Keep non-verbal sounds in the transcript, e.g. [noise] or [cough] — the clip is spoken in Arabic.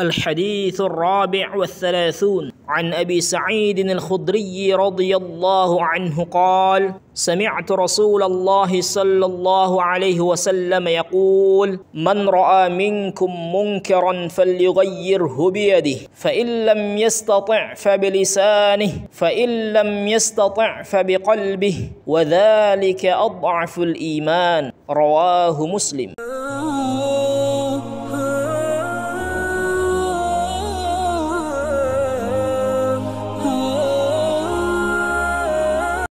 الحديث الرابع والثلاثون. عن أبي سعيد الخدري رضي الله عنه قال سمعت رسول الله صلى الله عليه وسلم يقول من رأى منكم منكرا فليغيره بيده فإن لم يستطع فبلسانه فإن لم يستطع فبقلبه وذلك أضعف الإيمان. رواه مسلم. [laughs]